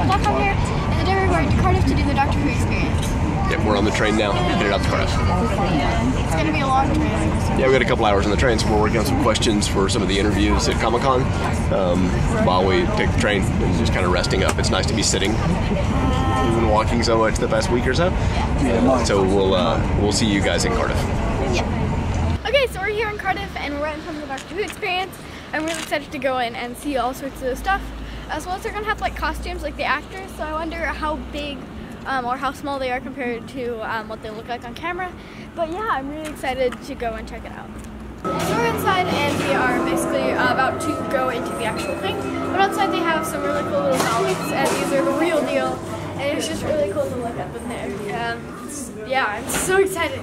Cardiff.com here, and today we're going to Cardiff to do the Doctor Who experience. Yeah, we're on the train now, headed out to Cardiff. It's going to be a long train. Yeah, we got a couple hours on the train, so we're working on some questions for some of the interviews at Comic Con um, while we take the train and just kind of resting up. It's nice to be sitting. We've been walking so much the past week or so. So we'll uh, we'll see you guys in Cardiff. Okay, so we're here in Cardiff, and we're right in front of the Doctor Who experience. I'm really excited to go in and see all sorts of stuff, as well as they're to have like costumes like the actors, so I wonder how big um, or how small they are compared to um, what they look like on camera. But yeah, I'm really excited to go and check it out. So we're inside and we are basically uh, about to go into the actual thing. But outside they have some really cool little Daleks and these are the real deal. And it's just really cool to look at them there. Um, yeah, I'm so excited.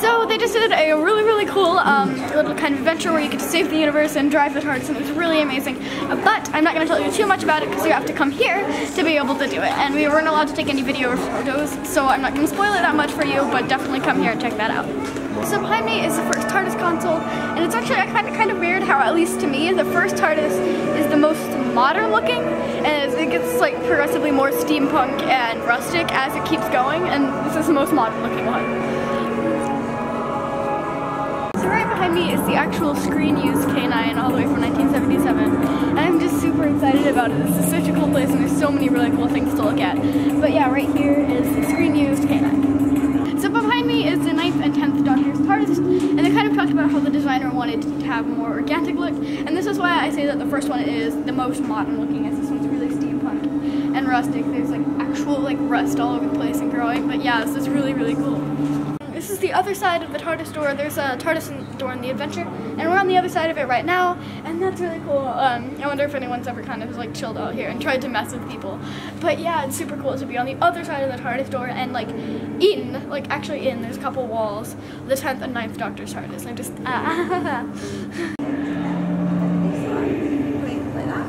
So they just did a really, really cool um, little kind of adventure where you get to save the universe and drive the TARDIS, and it was really amazing. But I'm not going to tell you too much about it because you have to come here to be able to do it. And we weren't allowed to take any video or photos, so I'm not going to spoil it that much for you, but definitely come here and check that out. So behind me is the first TARDIS console, and it's actually kind of kind of weird how, at least to me, the first TARDIS is the most modern looking, and it gets like progressively more steampunk and rustic as it keeps going, and this is the most modern looking one. Me is the actual screen used K9 all the way from 1977. And I'm just super excited about it. This is such a cool place and there's so many really cool things to look at. But yeah, right here is the screen used K9. So behind me is the 9th and 10th Doctor's TARDIS, and they kind of talked about how the designer wanted to have a more organic look, and this is why I say that the first one is the most modern looking, as this one's really steampunk and rustic. There's like actual like rust all over the place and growing, but yeah, this is really, really cool. The other side of the TARDIS door. There's a TARDIS door in the adventure, and we're on the other side of it right now, and that's really cool. Um, I wonder if anyone's ever kind of like chilled out here and tried to mess with people. But yeah, it's super cool to be on the other side of the TARDIS door and like in, like actually in, there's a couple walls, the 10th and 9th Doctor's TARDIS. I just, ah. Putting like that.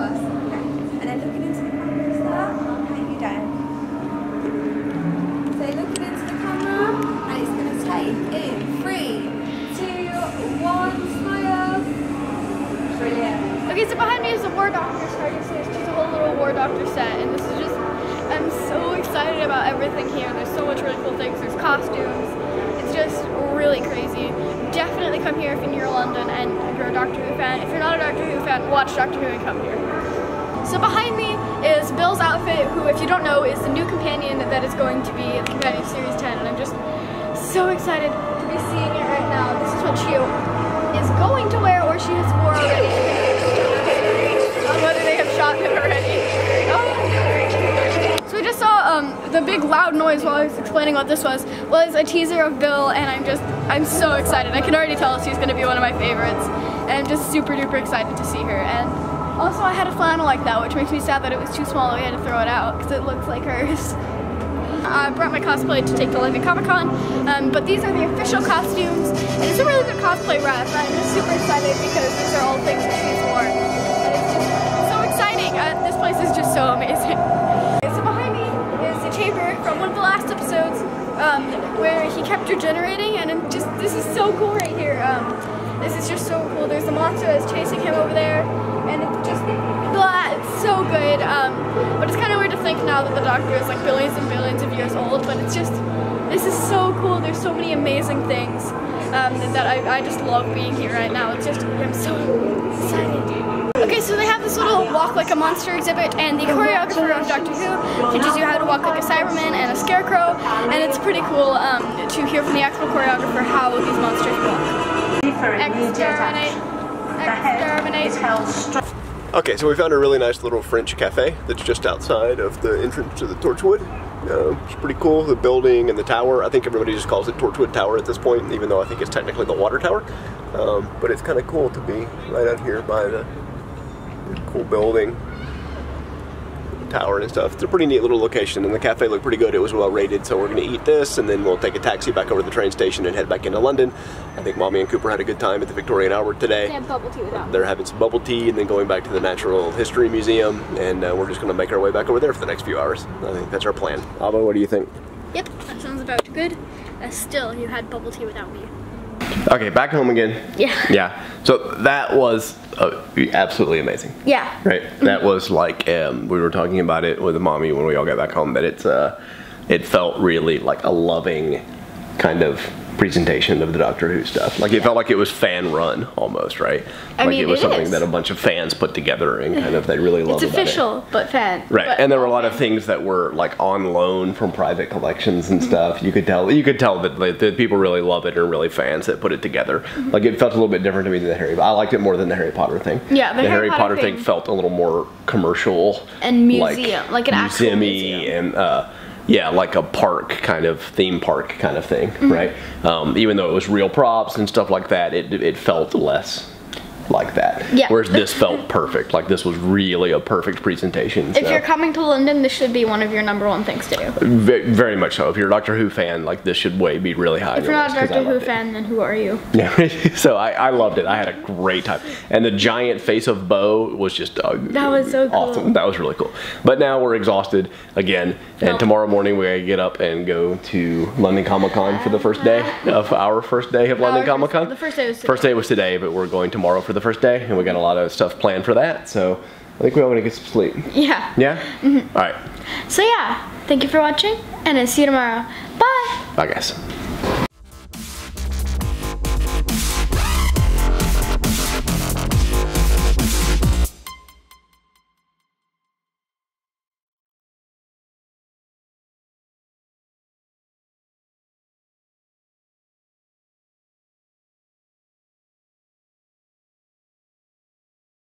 Us. Okay. And then looking into the camera as well. I'll count you down. So looking into the camera, and it's going to take in three, two, one, smile. Brilliant. Okay, so behind me is the War Doctor TARDIS. So it's just a whole Doctor set, and this is just, I'm so excited about everything here. There's so much really cool things. There's costumes. It's just really crazy. Definitely come here if you're near London and if you're a Doctor Who fan. If you're not a Doctor Who fan, watch Doctor Who and come here. So behind me is Bill's outfit, who, if you don't know, is the new companion that is going to be the companion Series 10, and I'm just so excited to be seeing it right now. This is what she is going to wear, or she has wore um, the big loud noise while I was explaining what this was, was a teaser of Bill, and I'm just, I'm so excited. I can already tell she's going to be one of my favorites, and I'm just super duper excited to see her. And also I had a flannel like that, which makes me sad that it was too small and we had to throw it out, because it looks like hers. I brought my cosplay to take to London Comic Con, um, but these are the official costumes, and it's a really good cosplay rep. I'm just super excited because these are all things that she's worn. And it's just so exciting. Uh, this place is just so amazing. from one of the last episodes um, where he kept regenerating, and I'm just this is so cool right here. Um, this is just so cool. There's the monster that's chasing him over there, and it's just blah, it's so good. Um, but it's kind of weird to think now that the Doctor is like billions and billions of years old, but it's just, this is so cool. There's so many amazing things um, that I, I just love being here right now. It's just, I'm so excited. Okay, so they have this little walk like a monster exhibit, and the choreographer of Doctor Who teaches you how to walk like a Cyberman and a Scarecrow, and it's pretty cool um, to hear from the actual choreographer how these monsters walk. Okay, so we found a really nice little French cafe that's just outside of the entrance to the Torchwood. Uh, it's pretty cool, the building and the tower. I think everybody just calls it Torchwood Tower at this point, even though I think it's technically the water tower. Um, but it's kind of cool to be right out here by the cool building, tower and stuff. It's a pretty neat little location, and the cafe looked pretty good. It was well rated, so we're going to eat this, and then we'll take a taxi back over to the train station and head back into London. I think Mommy and Cooper had a good time at the Victoria and Albert today. They have bubble tea without. They're having some bubble tea and then going back to the Natural History Museum, and uh, we're just going to make our way back over there for the next few hours. I think that's our plan. Ava, what do you think? Yep, that sounds about good. Uh, still, you had bubble tea without me. Okay, back home again. Yeah. Yeah. So that was uh, absolutely amazing. Yeah. Right. That was like um, we were talking about it with mommy when we all got back home. That it's uh, it felt really like a loving kind of presentation of the Doctor Who stuff. Like it felt like it was fan run almost, right? I like mean, it was it something is. that a bunch of fans put together and kind of they really loved it. It's about it. official, but fan. Right, but and there were a lot of things that were like on loan from private collections and stuff. You could tell, you could tell that like, the people really love it and really fans that put it together. Mm-hmm. Like it felt a little bit different to me than the Harry. I liked it more than the Harry Potter thing. Yeah, the the, Harry Harry Potter Potter, thing, thing- felt a little more commercial And museum, like an actual museum-y museum. and uh, yeah, like a park kind of theme park kind of thing, Mm-hmm. right? Um, even though it was real props and stuff like that, it it felt less like that. Yeah. Whereas this felt perfect. Like this was really a perfect presentation. If so. you're coming to London, this should be one of your number one things to do. Ve- Very much so. If you're a Doctor Who fan, like this should way be really high. If you're not a list, 'cause I Doctor Who it. fan, then who are you? Yeah, so I, I loved it. I had a great time, and the giant face of Boe was just uh, That was so cool. awesome. That was really cool. But now we're exhausted again, and No. tomorrow morning we get up and go to London Comic Con for the first day of our first day of London Comic Con. the first day was today. First day was today, but we're going tomorrow for the first day, and we got a lot of stuff planned for that. So I think we all gonna get some sleep. Yeah. Yeah. Mm-hmm. All right. So yeah, thank you for watching, and I'll see you tomorrow. Bye. Bye, guys.